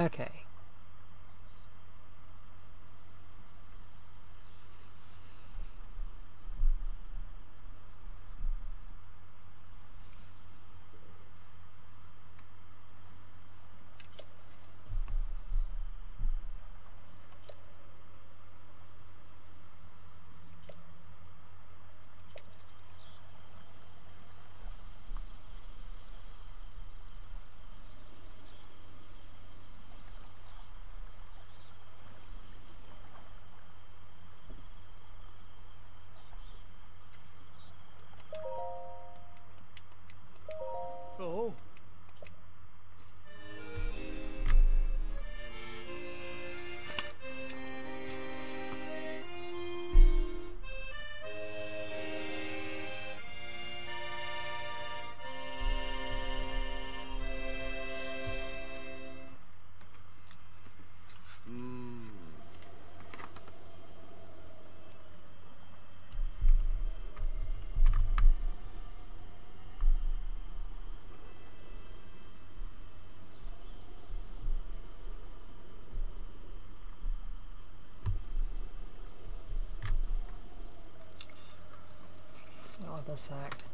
Okay. Oh, I this fact.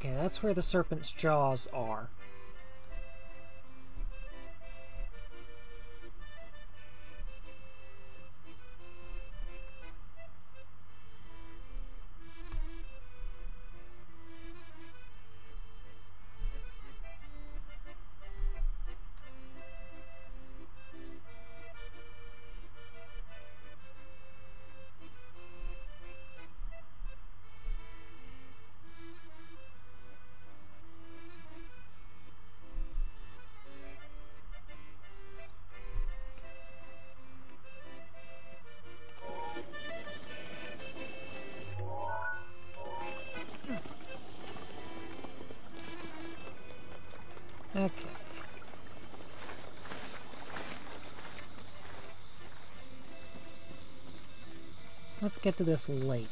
Okay, that's where the serpent's jaws are. Get to this lake.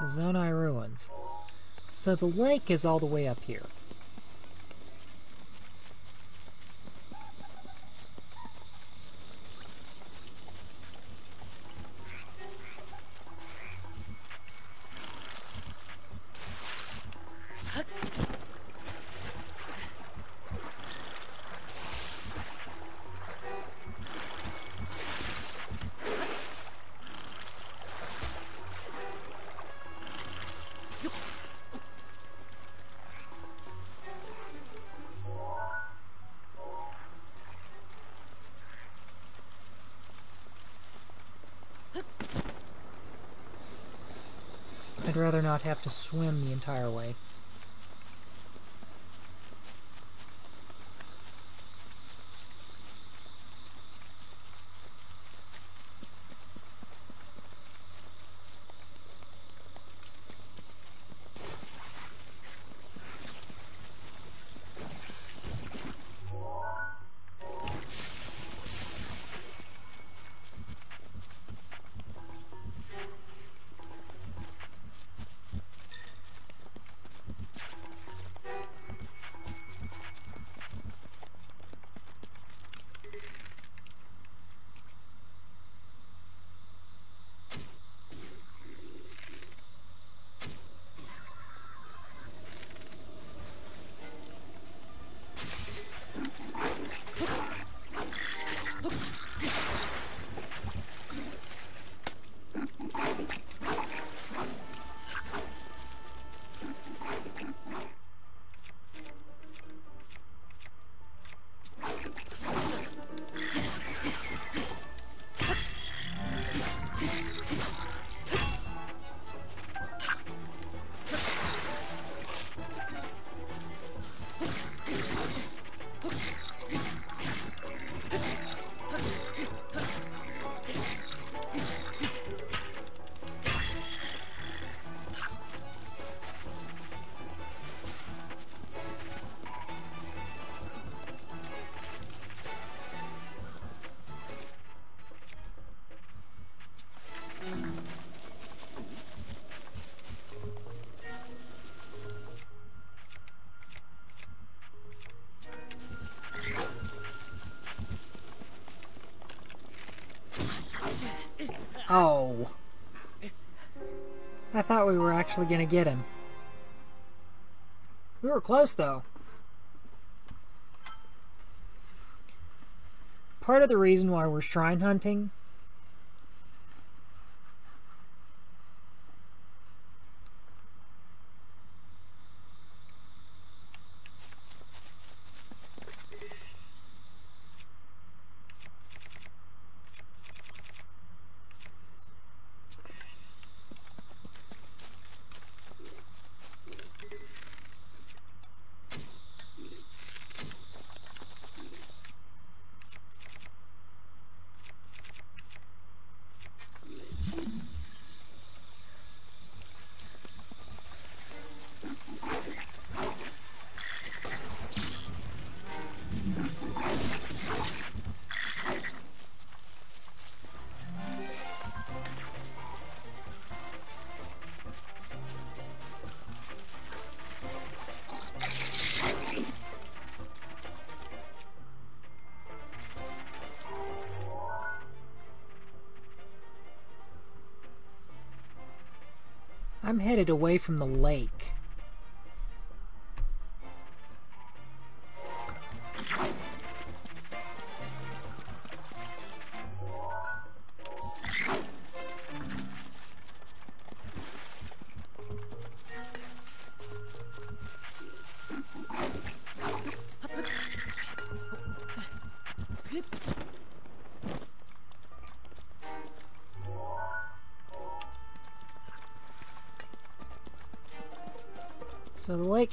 The Zonai Ruins. So the lake is all the way up here. To swim the entire way. Oh. I thought we were actually going to get him. We were close, though. Part of the reason why we're shrine hunting I'm headed away from the lake.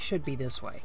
Should be this way.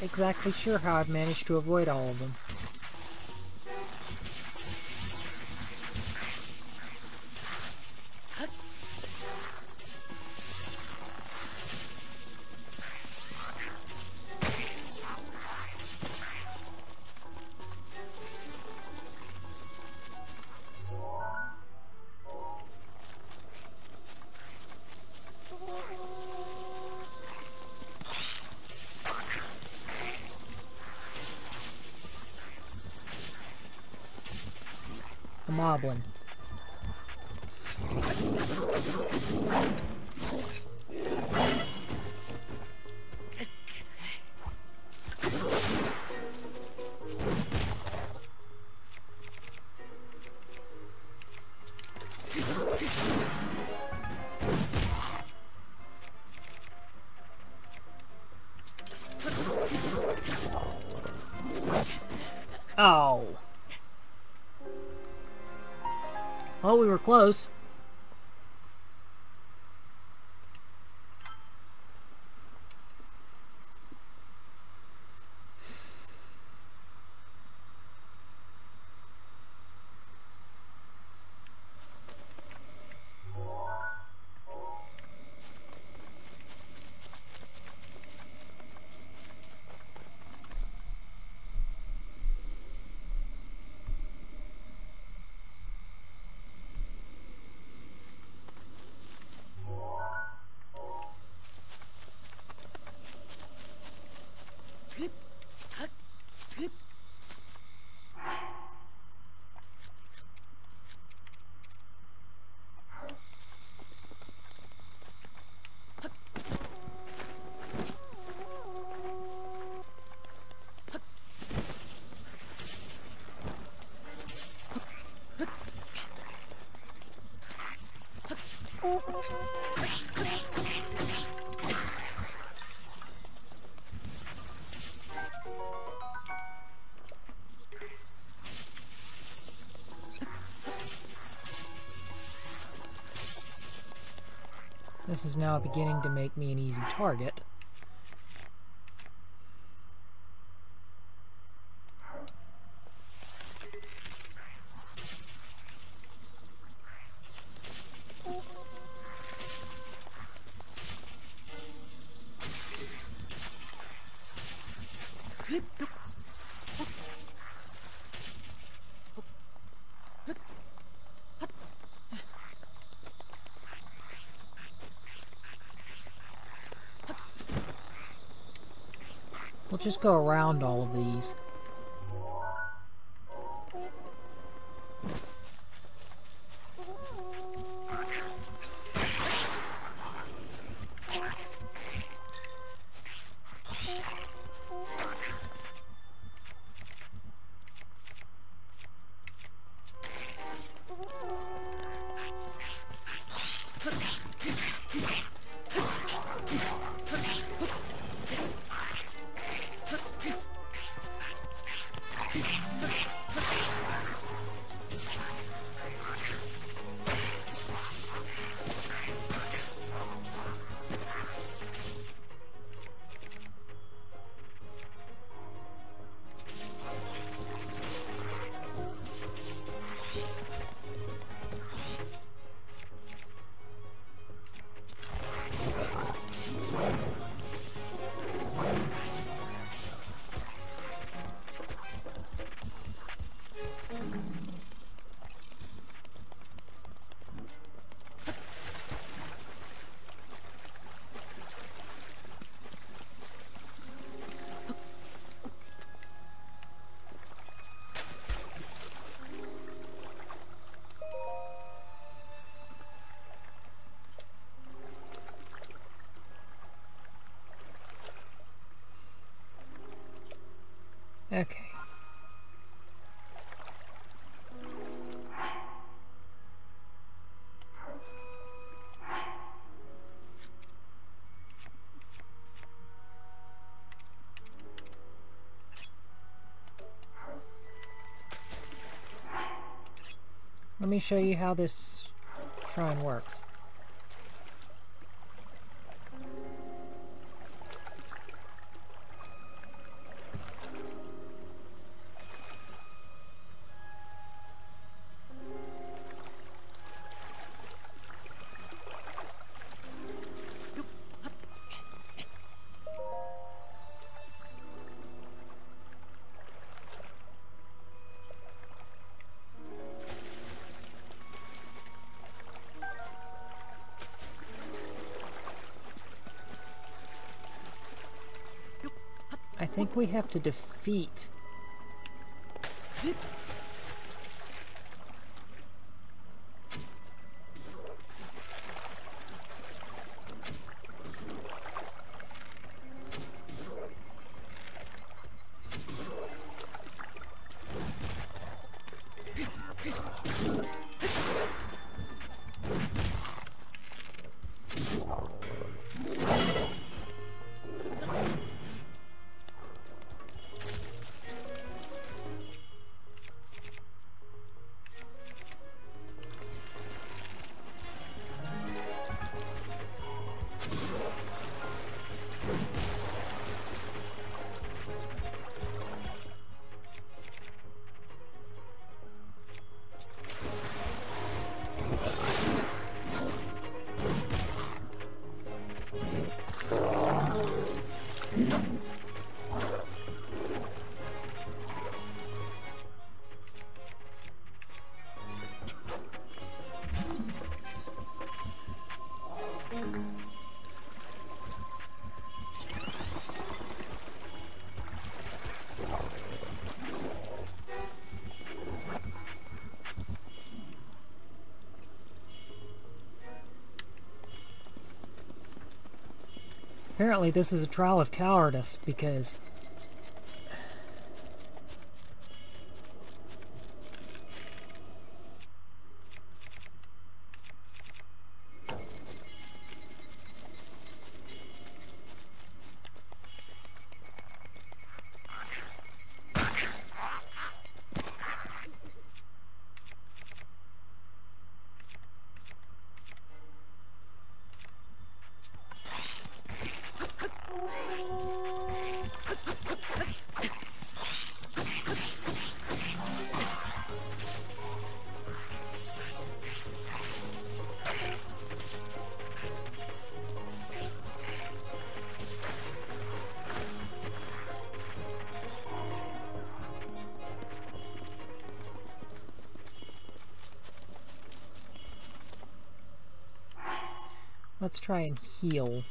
Not exactly sure how I've managed to avoid all of them. A moblin. Oh. We This is now beginning to make me an easy target. We'll just go around all of these. Show you how this shrine works. Think we have to defeat Apparently this is a trial of cowardice because Let's try and heal.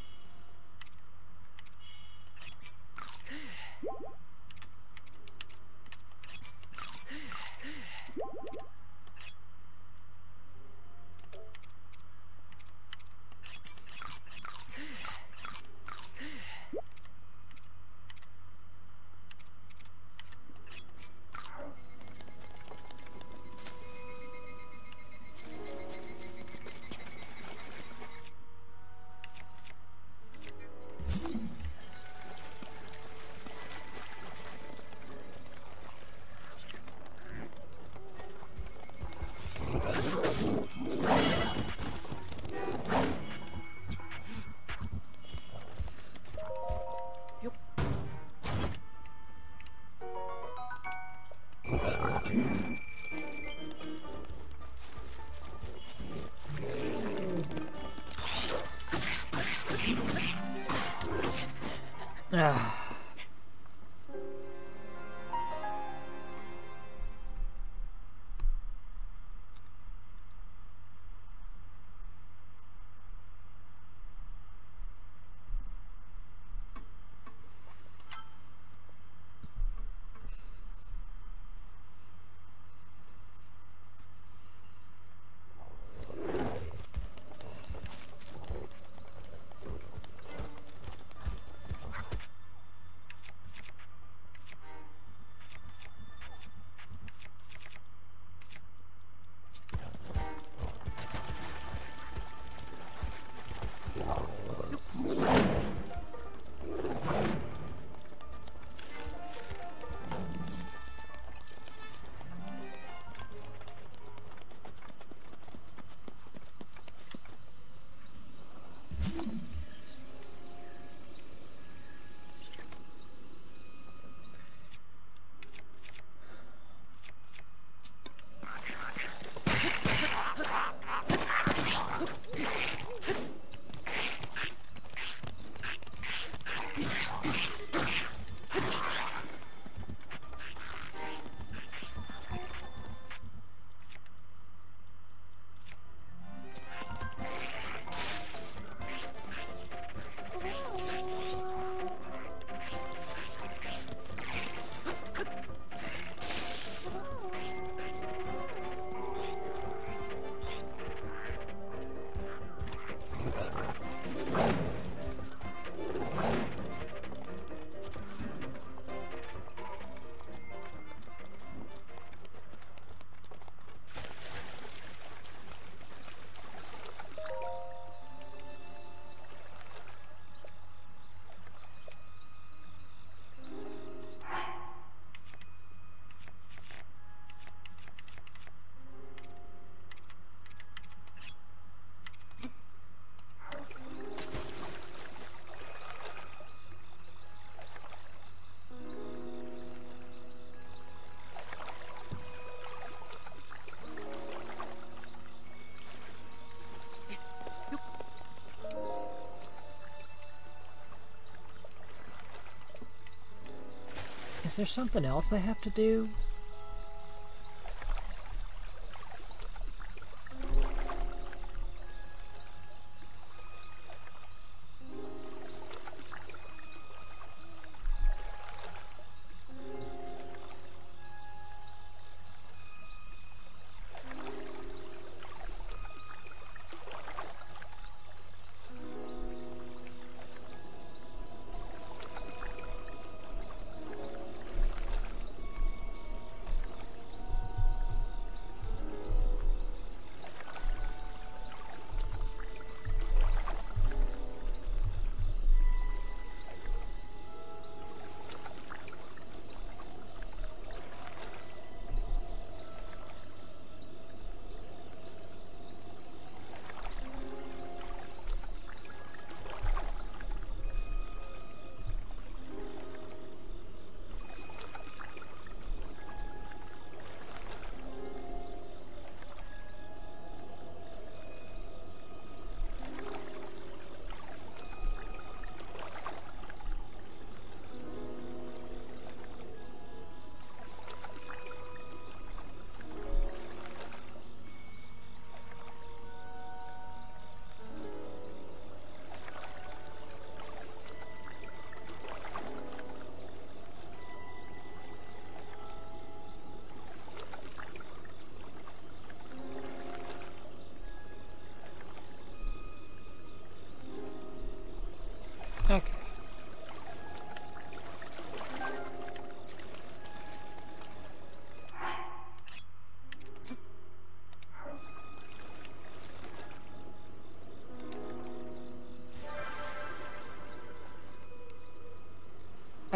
Is there something else I have to do?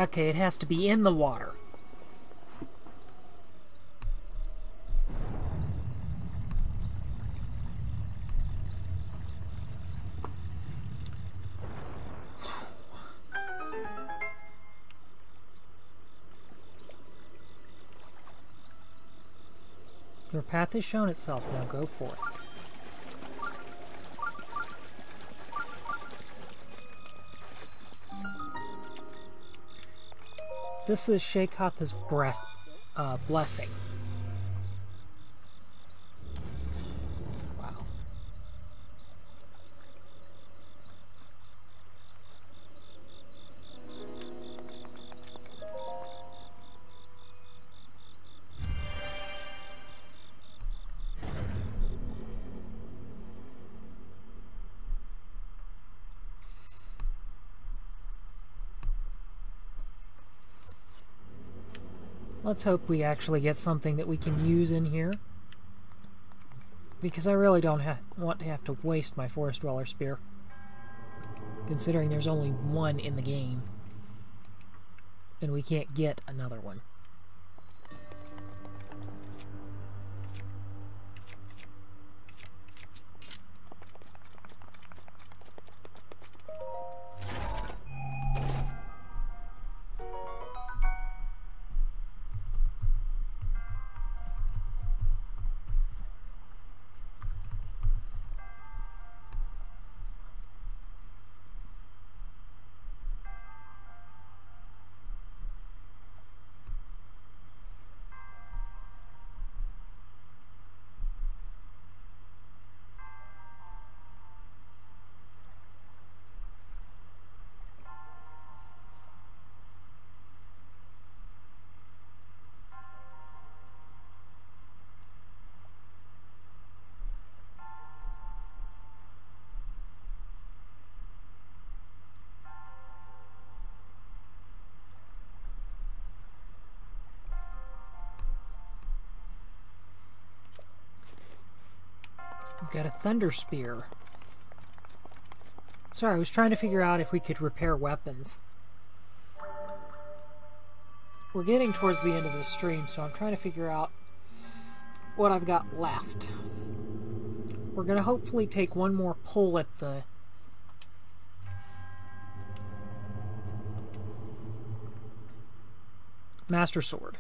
Okay, it has to be in the water. Your path has shown itself, now go for This is Shae Katha's breath, uh, blessing. Let's hope we actually get something that we can use in here. Because I really don't want to have to waste my Forest Dweller Spear. Considering there's only one in the game. And we can't get another one. Got a Thunder Spear. Sorry, I was trying to figure out if we could repair weapons. We're getting towards the end of the stream, so I'm trying to figure out what I've got left. We're going to hopefully take one more pull at the Master Sword.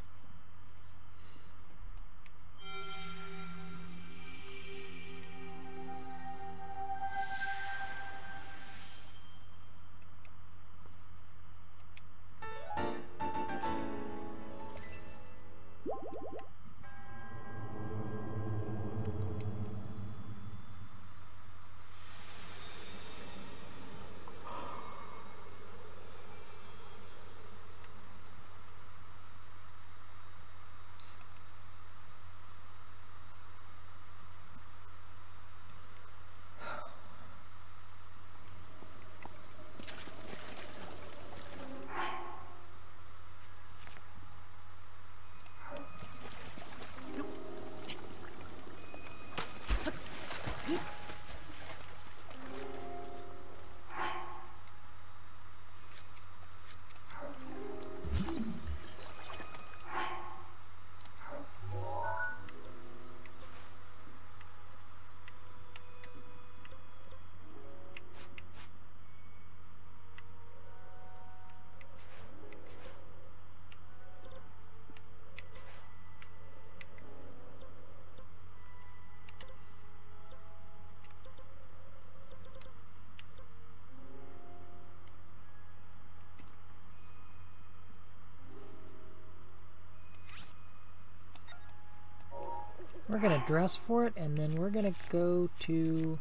We're going to dress for it, and then we're going to go to...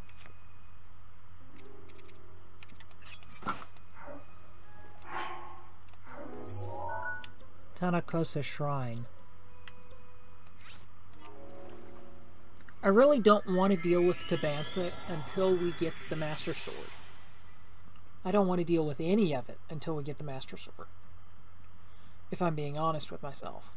Tena Ko'sah Shrine. I really don't want to deal with Tabantha until we get the Master Sword. I don't want to deal with any of it until we get the Master Sword. If I'm being honest with myself.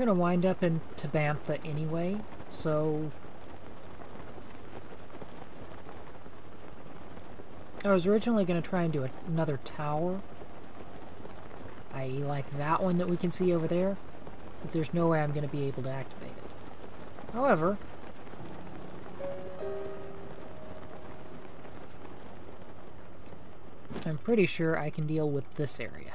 Going to wind up in Tabantha anyway, so... I was originally going to try and do another tower, i.e. like that one that we can see over there, but there's no way I'm going to be able to activate it. However, I'm pretty sure I can deal with this area.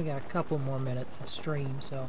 Only got a couple more minutes of stream, so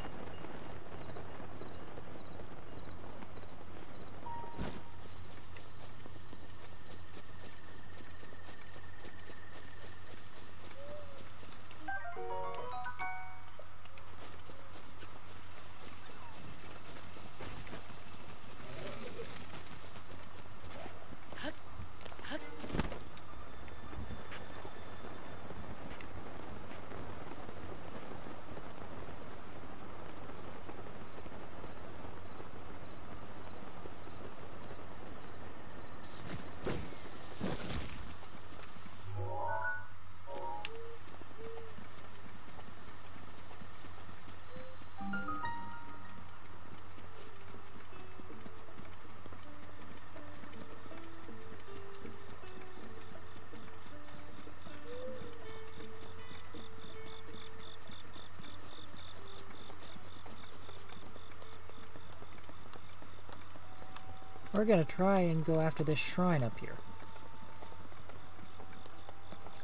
We're gonna try and go after this shrine up here.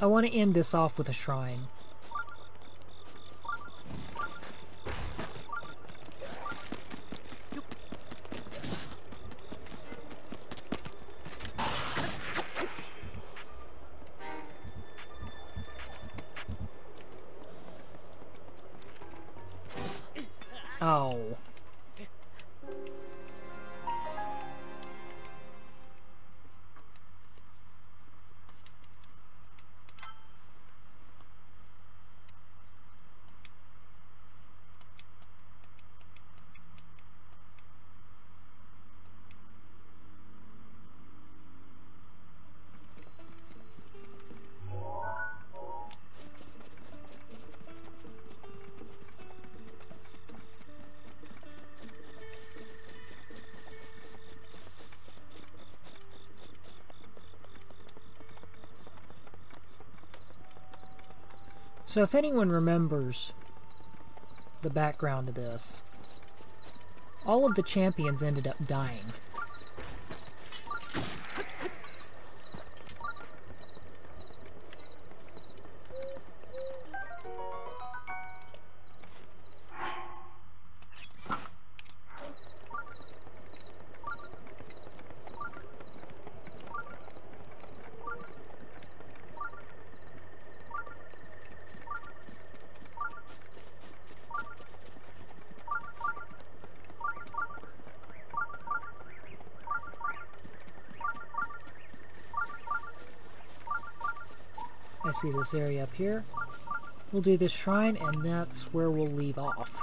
I want to end this off with a shrine. So if anyone remembers the background of this, all of the champions ended up dying. See this area up here. We'll do this shrine, and that's where we'll leave off.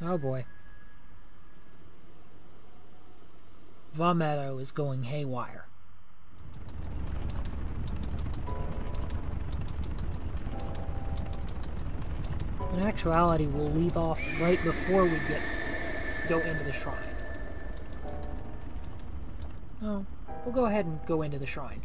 Oh boy. Vah is going haywire. In actuality, we'll leave off right before we get go into the shrine. We'll go ahead and go into the shrine.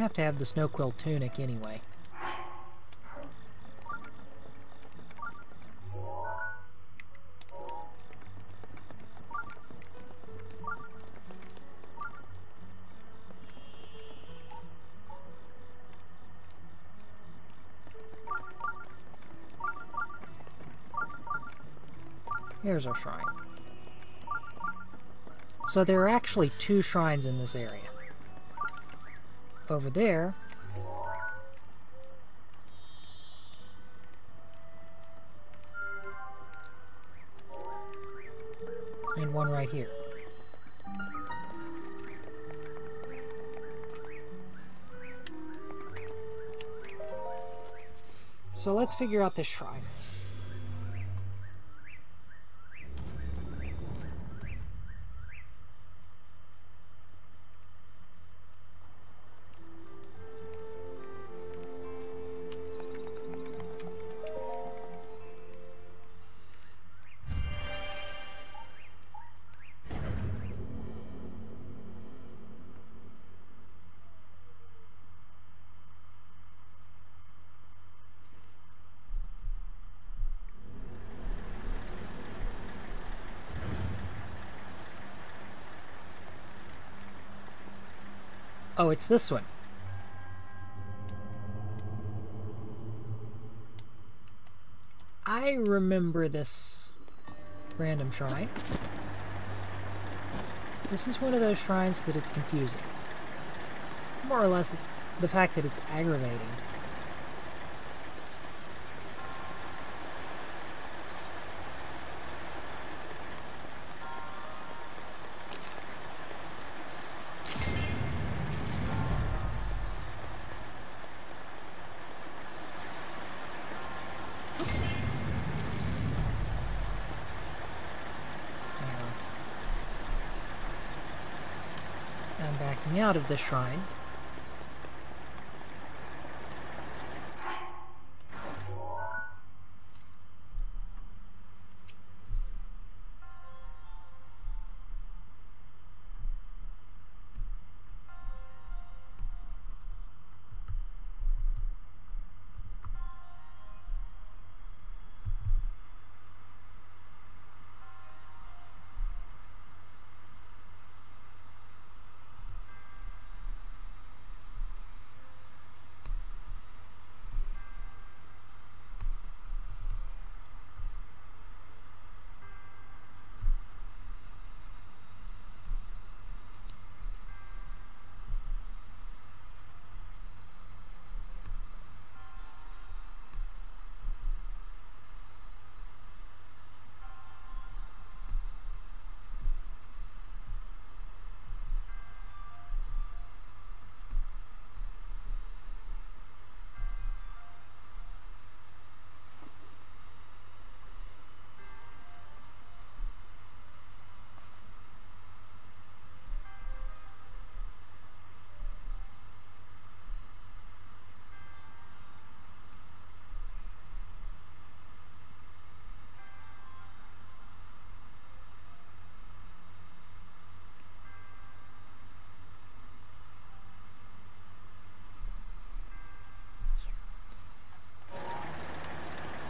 Have to have the snow quill tunic anyway. Here's our shrine. So there are actually two shrines in this area. Over there, and one right here. So let's figure out this shrine. Oh, it's this one. I remember this random shrine. This is one of those shrines that it's confusing. More or less, it's the fact that it's aggravating. Out of the shrine.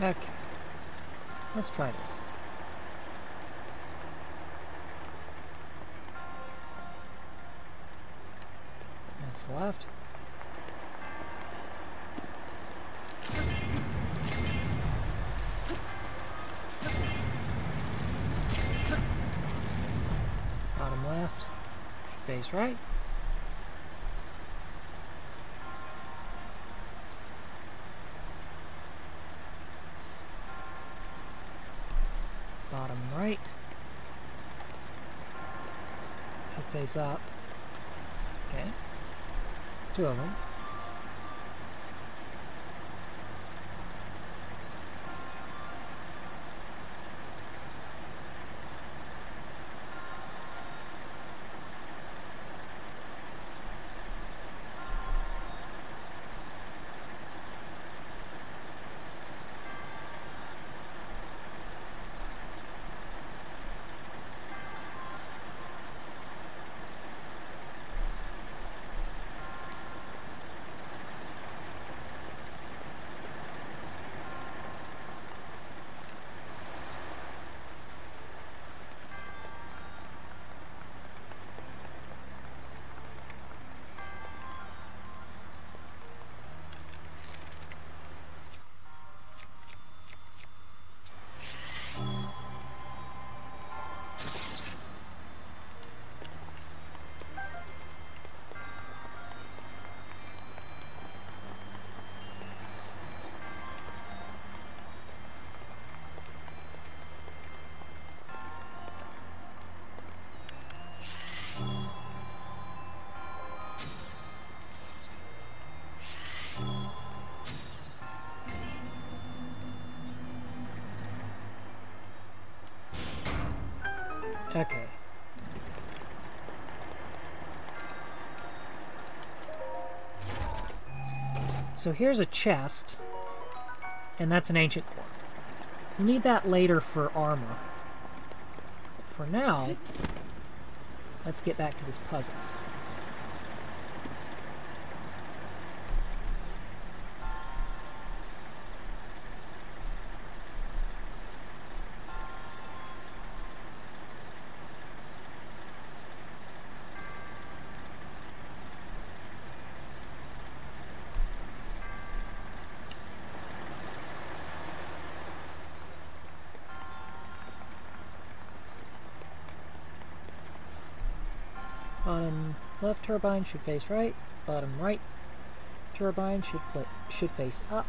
Okay. Let's try this. Bottom right. Should face up. Okay. Two of them. So here's a chest, and that's an ancient core. You need that later for armor. For now, let's get back to this puzzle. Bottom left turbine should face right. Bottom right turbine should should face up.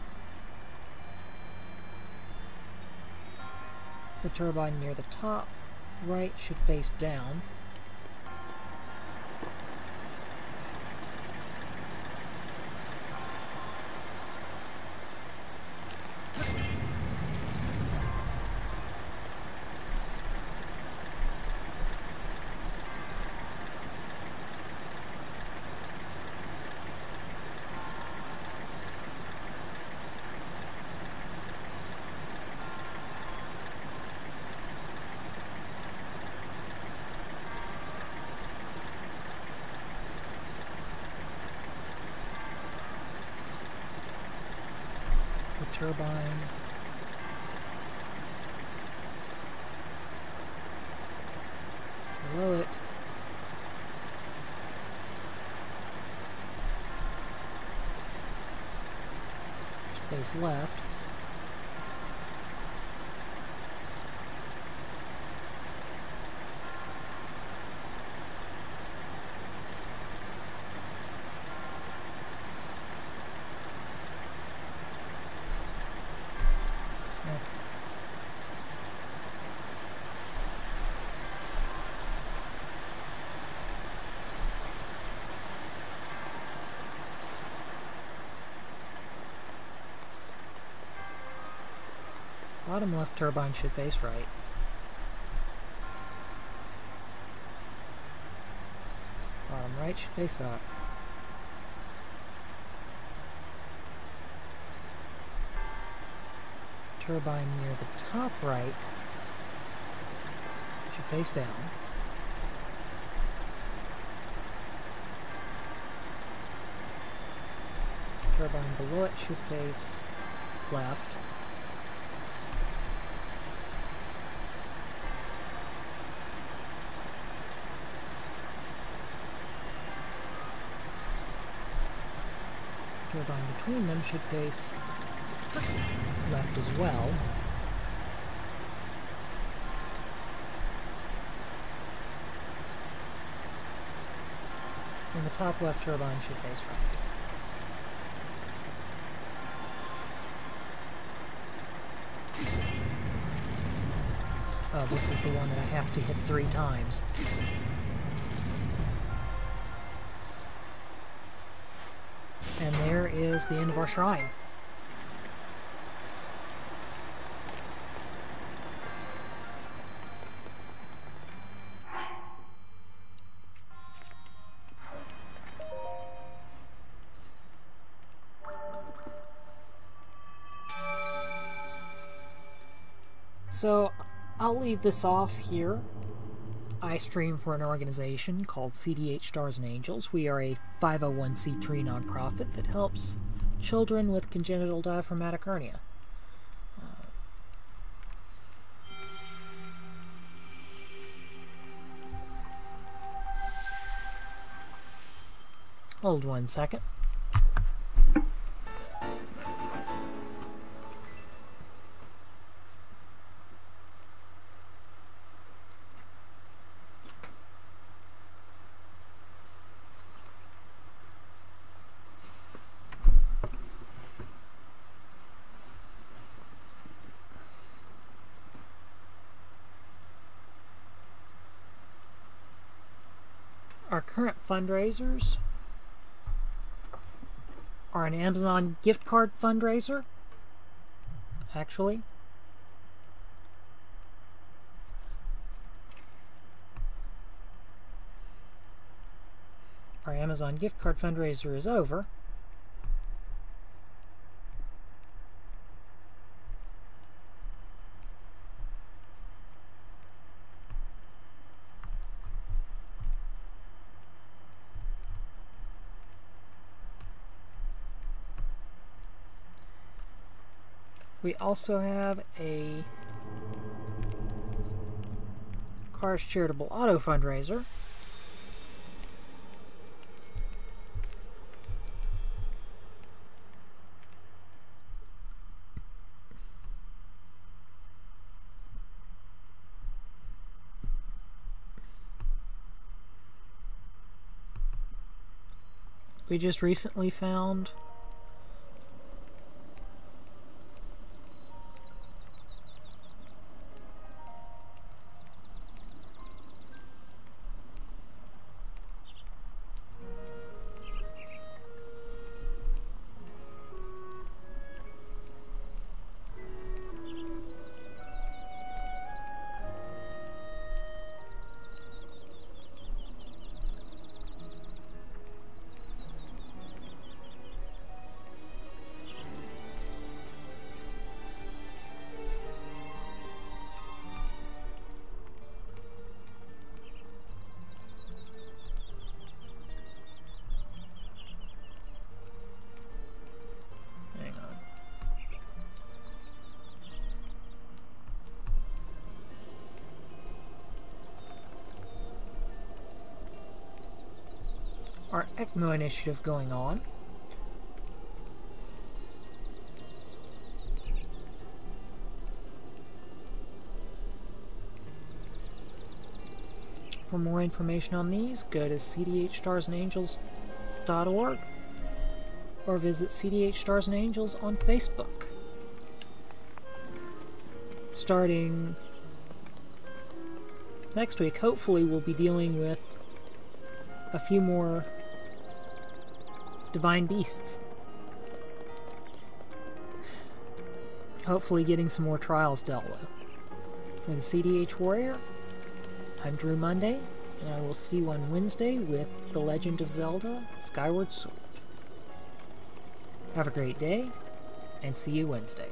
The turbine near the top right should face down. turbine. Below it. Face left. Bottom left turbine should face right. Bottom right should face up. Turbine near the top right should face down. Turbine below it should face left. Between them should face left as well. And the top left turbine should face right. Oh, this is the one that I have to hit three times. Is the end of our shrine. So, I'll leave this off here I stream for an organization called CDH Stars and Angels. We are a 501c3 nonprofit that helps children with congenital diaphragmatic hernia. Uh, hold one second. fundraisers or an Amazon gift card fundraiser, actually. Our Amazon gift card fundraiser is over. We also have a Cars Charitable Auto Fundraiser. We just recently found ECMO initiative going on. For more information on these, go to cdhstarsandangels.org or visit CDH Stars and Angels on Facebook. Starting next week, hopefully, we'll be dealing with a few more divine beasts. Hopefully, getting some more trials dealt with. For the CDH Warrior, I'm Drew Monday, and I will see you on Wednesday with The Legend of Zelda Skyward Sword. Have a great day, and see you Wednesday.